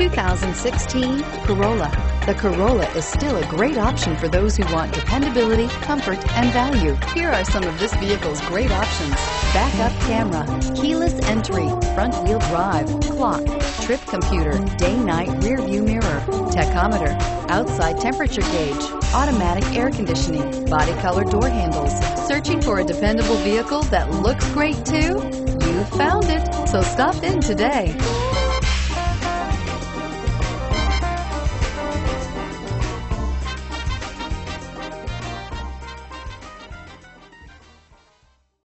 2016 Corolla. The Corolla is still a great option for those who want dependability, comfort, and value. Here are some of this vehicle's great options. Backup camera, keyless entry, front wheel drive, clock, trip computer, day-night rear view mirror, tachometer, outside temperature gauge, automatic air conditioning, body color door handles. Searching for a dependable vehicle that looks great too? You found it, so stop in today.